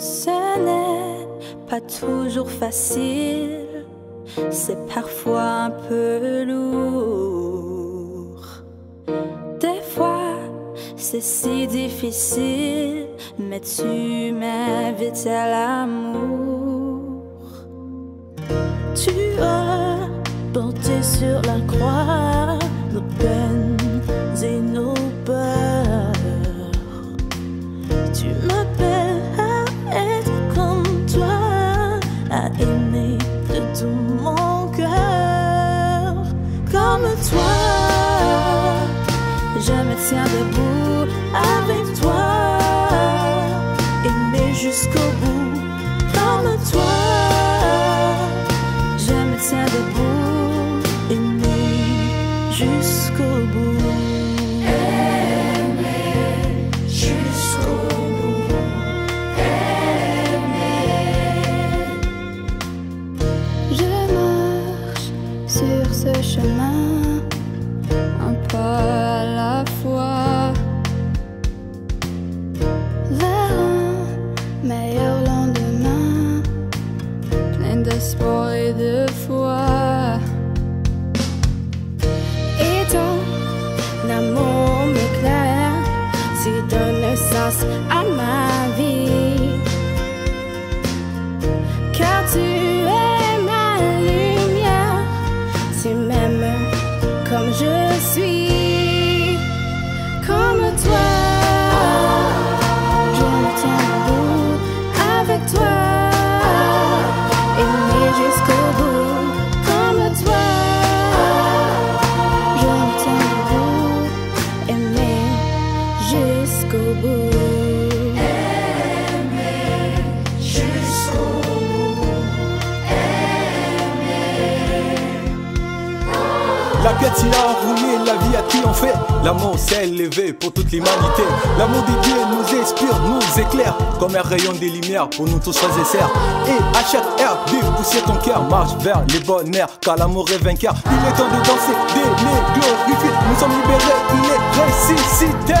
Ce n'est pas toujours facile, c'est parfois un peu lourd. Des fois, c'est si difficile, mais tu m'invites à l'amour. Tu as porté sur la croix nos peines et nos peurs. Tu m'appelles toi, je me tiens debout avec toi, aimer jusqu'au bout. Comme toi, je me tiens debout, aimer jusqu'au bout. Sur ce chemin, un pas à la fois, vers un meilleur lendemain, plein d'espoir et de foi. Et ton amour m'éclaire, tu donnes sens à ma vie. Car tu La quête s'y a enroulé, la vie a triomphé. L'amour s'est élevé pour toute l'humanité. L'amour de Dieu nous inspire, nous éclaire. Comme un rayon des lumières pour nous tous frères et sœurs. Et à chaque vive pousser ton cœur. Marche vers les bonnes airs, car l'amour est vainqueur. Il est temps de danser, d'aimer, glorifier. Nous sommes libérés, il est ressuscité.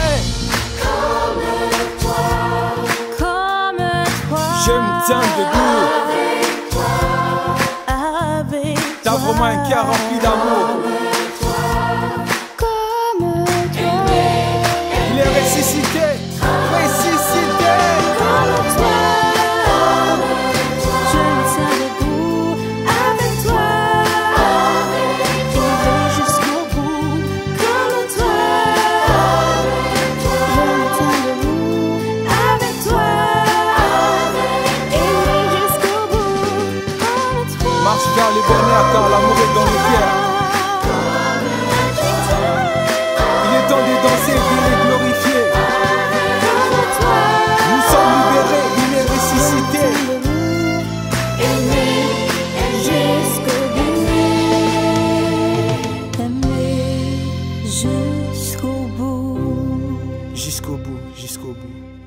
Comme toi, Je me tiens debout. avec T'as toi. vraiment un cœur rempli d'amour. ressuscité, ressuscité. Avec toi, avec. Je me tiens debout avec toi. Avec toi. Je jusqu'au bout comme toi. Avec. Je me tiens debout avec toi. Avec Et je jusqu'au bout comme toi. Marche vers le bonheur car l'amour est dans le cœur. Jusqu'au bout. Jusqu'au bout, jusqu'au bout.